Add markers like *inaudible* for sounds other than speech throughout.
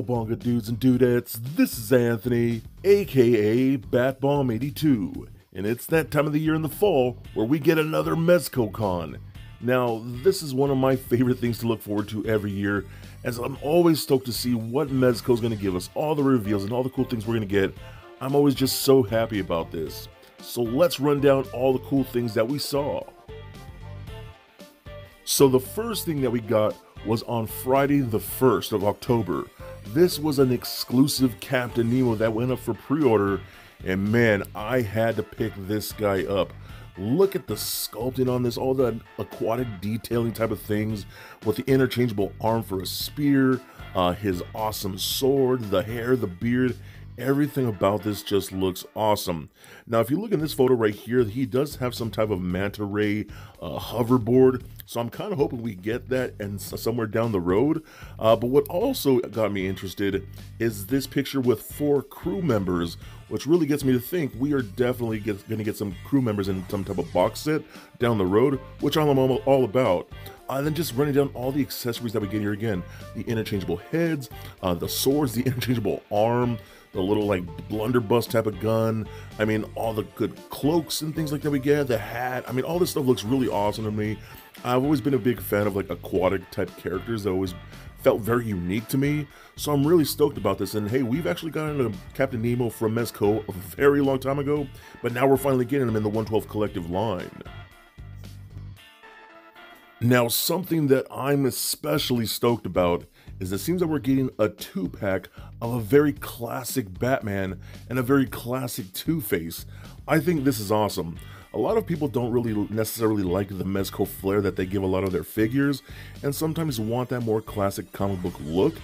Cowabunga dudes and dudettes, this is Anthony, aka Batbomb82, and it's that time of the year in the fall where we get another MezcoCon. Now, this is one of my favorite things to look forward to every year, as I'm always stoked to see what Mezco is going to give us, all the reveals and all the cool things we're going to get. I'm always just so happy about this. So let's run down all the cool things that we saw. So the first thing that we got was on Friday the 1st of October. This was an exclusive Captain Nemo that went up for pre-order and man, I had to pick this guy up. Look at the sculpting on this, all the aquatic detailing type of things with the interchangeable arm for a spear, uh, his awesome sword, the hair, the beard, Everything about this just looks awesome. Now, if you look in this photo right here, he does have some type of manta ray uh, hoverboard. So I'm kind of hoping we get that and somewhere down the road. Uh, but what also got me interested is this picture with four crew members, which really gets me to think we are definitely going to get some crew members in some type of box set down the road, which I'm all about. And uh, then just running down all the accessories that we get here again. The interchangeable heads, uh, the swords, the *laughs* interchangeable arm, the little like blunderbuss type of gun. I mean, all the good cloaks and things like that we get, the hat. I mean, all this stuff looks really awesome to me. I've always been a big fan of like aquatic type characters that always felt very unique to me. So I'm really stoked about this. And hey, we've actually gotten a Captain Nemo from Mezco a very long time ago, but now we're finally getting him in the 112 Collective line. Now, something that I'm especially stoked about is it seems that we're getting a two pack of a very classic Batman and a very classic Two Face. I think this is awesome. A lot of people don't really necessarily like the Mezco flair that they give a lot of their figures, and sometimes want that more classic comic book look.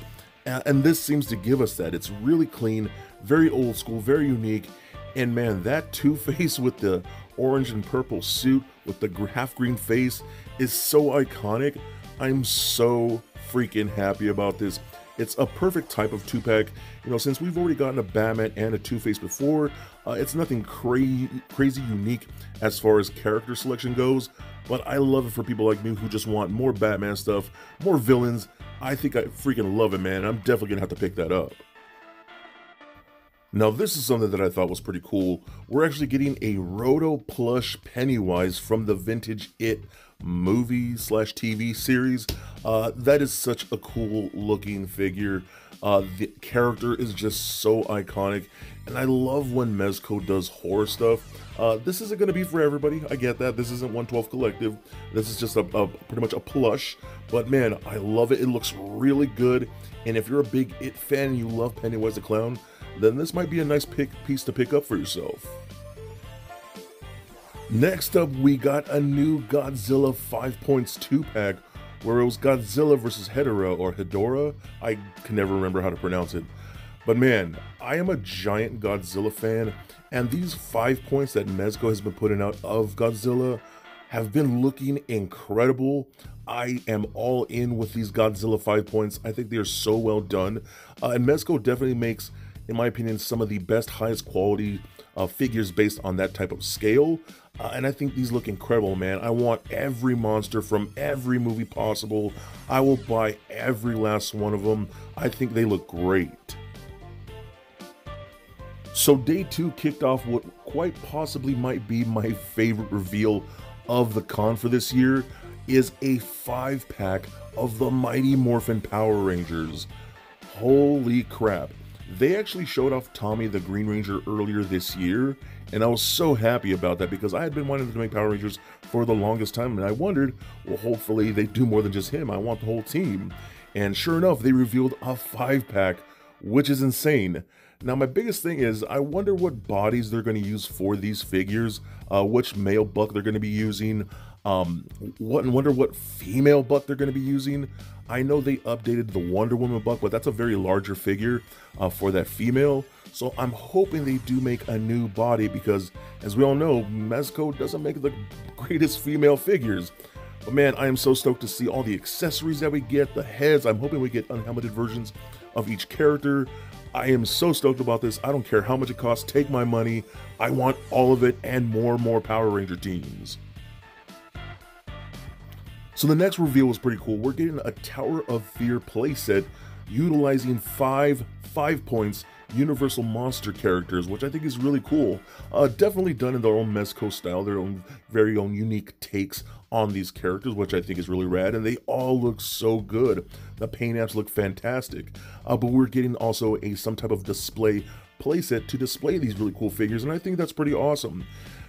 And this seems to give us that. It's really clean, very old school, very unique. And man, that Two Face *laughs* with the orange and purple suit with the half green face is so iconic. I'm so freaking happy about this. It's a perfect type of two pack. You know, since we've already gotten a Batman and a Two Face before, uh, it's nothing crazy, crazy unique as far as character selection goes. But I love it for people like me who just want more Batman stuff, more villains. I think I freaking love it, man. I'm definitely gonna have to pick that up. Now, this is something that I thought was pretty cool. We're actually getting a Roto plush Pennywise from the vintage It movie slash TV series. Uh, that is such a cool looking figure. Uh, the character is just so iconic, and I love when Mezco does horror stuff. Uh, this isn't going to be for everybody. I get that. This isn't 112 Collective. This is just a, a, pretty much a plush. But man, I love it. It looks really good. And if you're a big It fan and you love Pennywise the Clown, then this might be a nice pick, piece to pick up for yourself. Next up, we got a new Godzilla 5 points 2 pack where it was Godzilla versus Hedorah or Hedorah. I can never remember how to pronounce it. But man, I am a giant Godzilla fan, and these five points that Mezco has been putting out of Godzilla have been looking incredible. I am all in with these Godzilla 5 points. I think they are so well done. Uh, and Mezco definitely makes, in my opinion, some of the best, highest quality uh, figures based on that type of scale. Uh, and I think these look incredible, man. I want every monster from every movie possible. I will buy every last one of them. I think they look great. So, day two kicked off what quite possibly might be my favorite reveal of the con for this year is a five pack of the Mighty Morphin Power Rangers. Holy crap. They actually showed off Tommy the Green Ranger earlier this year, and I was so happy about that because I had been wanting to make Power Rangers for the longest time, and I wondered, well, hopefully they do more than just him. I want the whole team. And sure enough, they revealed a five pack, which is insane. Now, my biggest thing is I wonder what bodies they're going to use for these figures, uh, which male buck they're going to be using, um, what and wonder what female buck they're going to be using. I know they updated the Wonder Woman buck, but that's a very larger figure uh, for that female. So I'm hoping they do make a new body because, as we all know, Mezco doesn't make the greatest female figures. But man, I am so stoked to see all the accessories that we get, the heads. I'm hoping we get unhelmeted versions of each character. I am so stoked about this. I don't care how much it costs. Take my money. I want all of it and more more Power Ranger teams. So the next reveal was pretty cool. We're getting a Tower of Fear playset utilizing five five points Universal Monster characters, which I think is really cool. Uh, definitely done in their own Mezco style, their own very own unique takes on these characters, which I think is really rad, and they all look so good. The paint apps look fantastic, uh, but we're getting also a some type of display playset to display these really cool figures, and I think that's pretty awesome.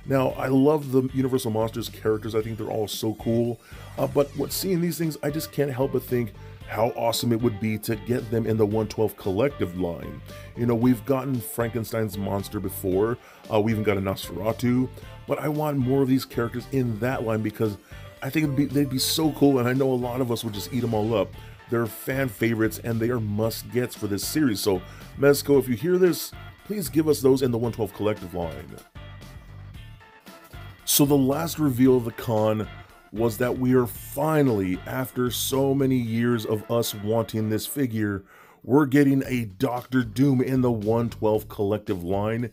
Now, I love the Universal Monsters characters. I think they're all so cool. Uh, but what seeing these things, I just can't help but think how awesome it would be to get them in the 112 collective line. You know, we've gotten Frankenstein's monster before, uh, we even got a Nosferatu, but I want more of these characters in that line because I think be, they'd be so cool, and I know a lot of us would just eat them all up. They're fan favorites, and they are must gets for this series. So, Mezco, if you hear this, please give us those in the 112 collective line. So, the last reveal of the con was that we are finally, after so many years of us wanting this figure, we're getting a Doctor Doom in the 112 collective line.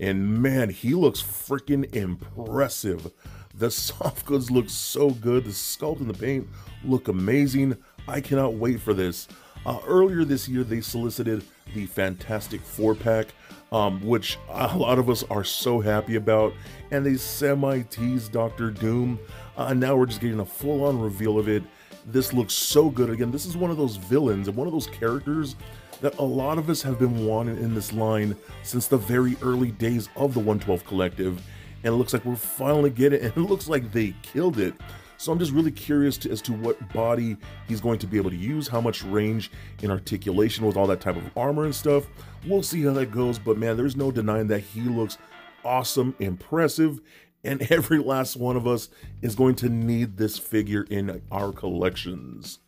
And man, he looks freaking impressive. The soft goods look so good. The sculpt and the paint look amazing. I cannot wait for this. Uh, earlier this year, they solicited the Fantastic Four pack, um, which a lot of us are so happy about, and they semi teased Doctor Doom. Uh, now we're just getting a full on reveal of it. This looks so good. Again, this is one of those villains and one of those characters that a lot of us have been wanting in this line since the very early days of the 112 Collective. And it looks like we're finally getting it, and it looks like they killed it. So I'm just really curious to, as to what body he's going to be able to use, how much range and articulation with all that type of armor and stuff. We'll see how that goes, but man, there's no denying that he looks awesome, impressive, and *laughs* every last one of us is going to need this figure in our collections.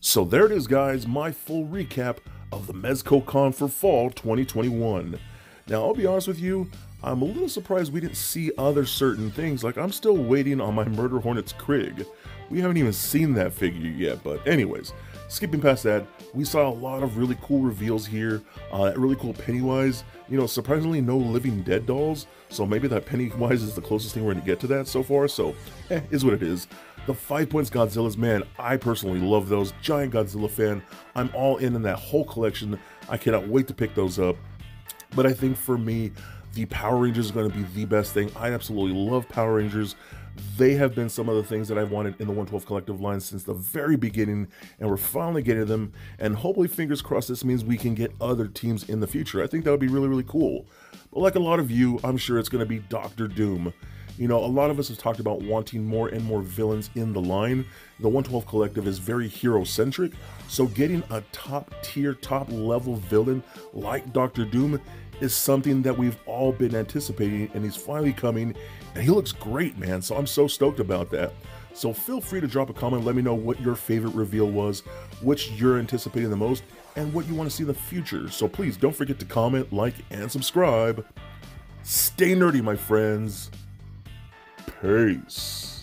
So there it is, guys, my full recap of the Mezco Con for fall 2021. Now, I'll be honest with you, I'm a little surprised we didn't see other certain things, like I'm still waiting on my Murder Hornets Krig. We haven't even seen that figure yet, but anyways, skipping past that, we saw a lot of really cool reveals here, uh, really cool Pennywise, you know, surprisingly no Living Dead dolls, so maybe that Pennywise is the closest thing we're going to get to that so far, so eh, is what it is. The 5 points Godzillas, man, I personally love those, giant Godzilla fan, I'm all in in that whole collection, I cannot wait to pick those up, but I think for me, the Power Rangers is going to be the best thing. I absolutely love Power Rangers. They have been some of the things that I've wanted in the 112 Collective line since the very beginning, and we're finally getting them. And hopefully, fingers crossed, this means we can get other teams in the future. I think that would be really, really cool. But like a lot of you, I'm sure it's going to be Doctor Doom. You know, a lot of us have talked about wanting more and more villains in the line. The 112 Collective is very hero centric, so getting a top tier, top level villain like Doctor Doom is something that we've all been anticipating, and he's finally coming, and he looks great, man. So I'm so stoked about that. So feel free to drop a comment, let me know what your favorite reveal was, which you're anticipating the most, and what you want to see in the future. So please don't forget to comment, like, and subscribe. Stay nerdy, my friends. Peace.